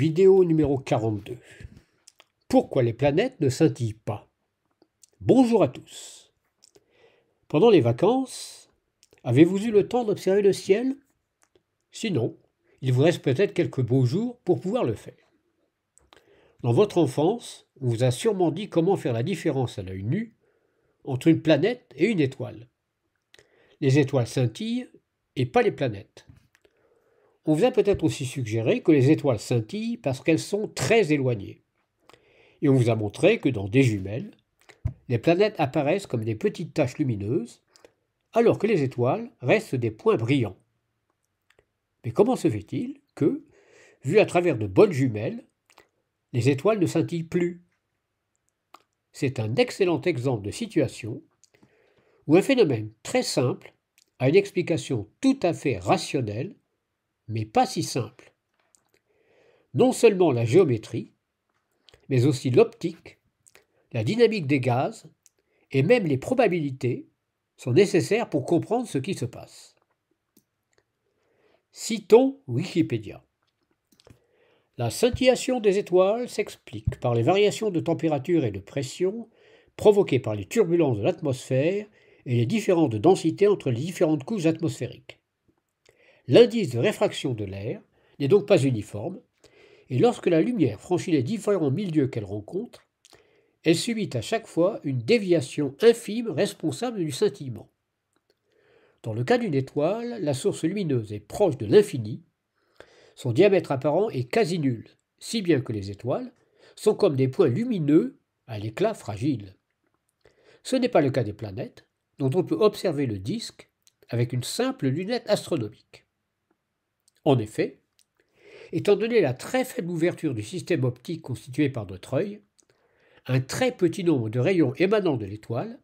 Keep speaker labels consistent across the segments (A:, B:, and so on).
A: Vidéo numéro 42. Pourquoi les planètes ne scintillent pas? Bonjour à tous. Pendant les vacances, avez-vous eu le temps d'observer le ciel? Sinon, il vous reste peut-être quelques beaux jours pour pouvoir le faire. Dans votre enfance, on vous a sûrement dit comment faire la différence à l'œil nu entre une planète et une étoile. Les étoiles scintillent et pas les planètes. On vous a peut-être aussi suggéré que les étoiles scintillent parce qu'elles sont très éloignées. Et on vous a montré que dans des jumelles, les planètes apparaissent comme des petites taches lumineuses, alors que les étoiles restent des points brillants. Mais comment se fait-il que, vu à travers de bonnes jumelles, les étoiles ne scintillent plus? C'est un excellent exemple de situation où un phénomène très simple a une explication tout à fait rationnelle mais pas si simple. Non seulement la géométrie, mais aussi l'optique, la dynamique des gaz et même les probabilités sont nécessaires pour comprendre ce qui se passe. Citons Wikipédia. La scintillation des étoiles s'explique par les variations de température et de pression provoquées par les turbulences de l'atmosphère et les différences de densité entre les différentes couches atmosphériques. L'indice de réfraction de l'air n'est donc pas uniforme, et lorsque la lumière franchit les différents milieux qu'elle rencontre, elle subit à chaque fois une déviation infime responsable du scintillement. Dans le cas d'une étoile, la source lumineuse est proche de l'infini, son diamètre apparent est quasi nul, si bien que les étoiles sont comme des points lumineux à l'éclat fragile. Ce n'est pas le cas des planètes, dont on peut observer le disque avec une simple lunette astronomique. En effet, étant donné la très faible ouverture du système optique constitué par notre œil, un très petit nombre de rayons émanant de l'étoile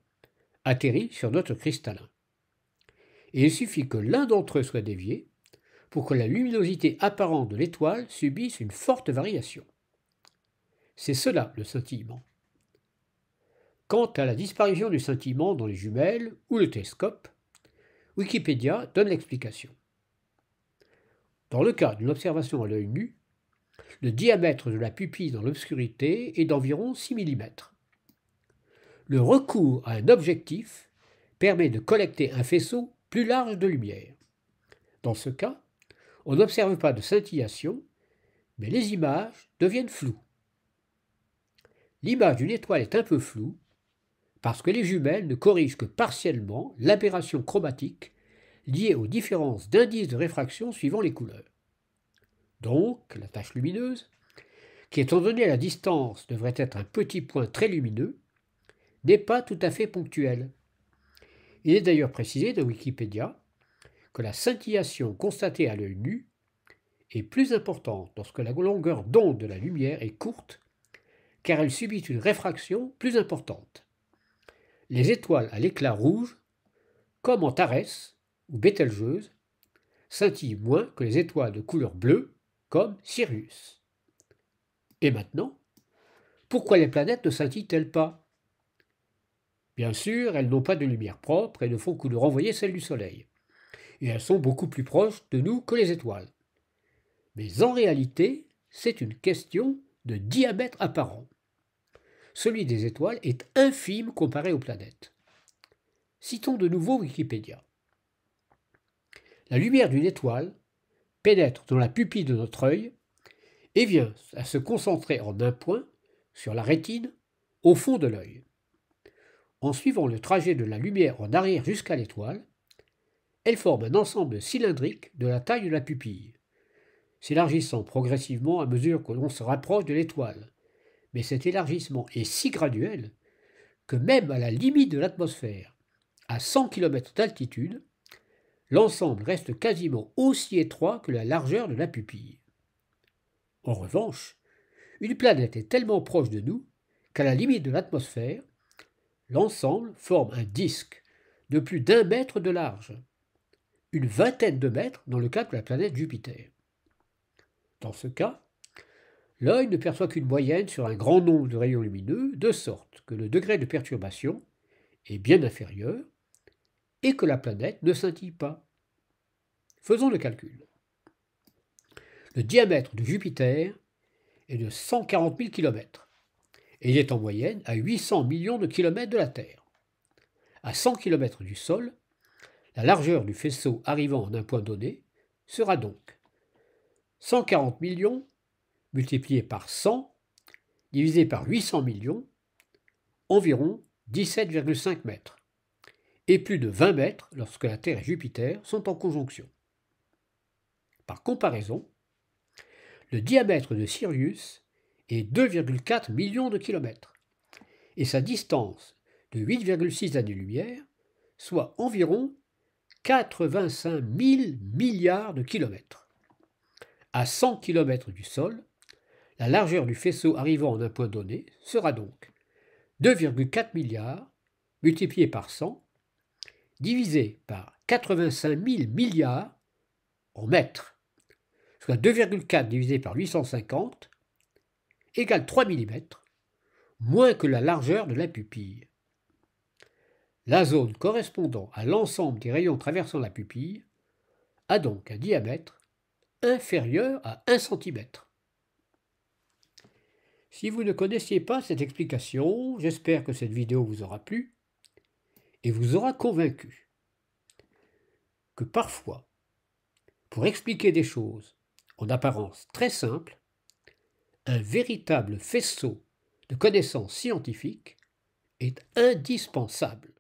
A: atterrit sur notre cristallin. Et il suffit que l'un d'entre eux soit dévié pour que la luminosité apparente de l'étoile subisse une forte variation. C'est cela le scintillement. Quant à la disparition du scintillement dans les jumelles ou le télescope, Wikipédia donne l'explication. Dans le cas d'une observation à l'œil nu, le diamètre de la pupille dans l'obscurité est d'environ 6 mm. Le recours à un objectif permet de collecter un faisceau plus large de lumière. Dans ce cas, on n'observe pas de scintillation, mais les images deviennent floues. L'image d'une étoile est un peu floue parce que les jumelles ne corrigent que partiellement l'aberration chromatique liées aux différences d'indices de réfraction suivant les couleurs. Donc, la tache lumineuse, qui étant donné la distance devrait être un petit point très lumineux, n'est pas tout à fait ponctuelle. Il est d'ailleurs précisé dans Wikipédia que la scintillation constatée à l'œil nu est plus importante lorsque la longueur d'onde de la lumière est courte, car elle subit une réfraction plus importante. Les étoiles à l'éclat rouge, comme en Tarès, ou Bételgeuse scintillent moins que les étoiles de couleur bleue, comme Sirius. Et maintenant, pourquoi les planètes ne scintillent-elles pas? Bien sûr, elles n'ont pas de lumière propre et ne font que nous renvoyer celle du Soleil. Et elles sont beaucoup plus proches de nous que les étoiles. Mais en réalité, c'est une question de diamètre apparent. Celui des étoiles est infime comparé aux planètes. Citons de nouveau Wikipédia. La lumière d'une étoile pénètre dans la pupille de notre œil et vient à se concentrer en un point sur la rétine au fond de l'œil. En suivant le trajet de la lumière en arrière jusqu'à l'étoile, elle forme un ensemble cylindrique de la taille de la pupille, s'élargissant progressivement à mesure que l'on se rapproche de l'étoile. Mais cet élargissement est si graduel que même à la limite de l'atmosphère, à 100 km d'altitude, l'ensemble reste quasiment aussi étroit que la largeur de la pupille. En revanche, une planète est tellement proche de nous qu'à la limite de l'atmosphère, l'ensemble forme un disque de plus d'un mètre de large, une vingtaine de mètres dans le cas de la planète Jupiter. Dans ce cas, l'œil ne perçoit qu'une moyenne sur un grand nombre de rayons lumineux, de sorte que le degré de perturbation est bien inférieur et que la planète ne scintille pas. Faisons le calcul. Le diamètre de Jupiter est de 140 000 km et il est en moyenne à 800 millions de kilomètres de la Terre. À 100 km du sol, la largeur du faisceau arrivant en un point donné sera donc 140 millions multiplié par 100 divisé par 800 millions, environ 17,5 mètres, et plus de 20 mètres lorsque la Terre et Jupiter sont en conjonction. Par comparaison, le diamètre de Sirius est 2,4 millions de kilomètres, et sa distance de 8,6 années-lumière, soit environ 85 000 milliards de kilomètres. À 100 km du sol, la largeur du faisceau arrivant en un point donné sera donc 2,4 milliards multiplié par 100 divisé par 85 000 milliards en mètres, soit 2,4 divisé par 850 égale 3 mm, moins que la largeur de la pupille. La zone correspondant à l'ensemble des rayons traversant la pupille a donc un diamètre inférieur à 1 cm. Si vous ne connaissiez pas cette explication, j'espère que cette vidéo vous aura plu et vous aura convaincu que parfois, pour expliquer des choses en apparence très simples, un véritable faisceau de connaissances scientifiques est indispensable.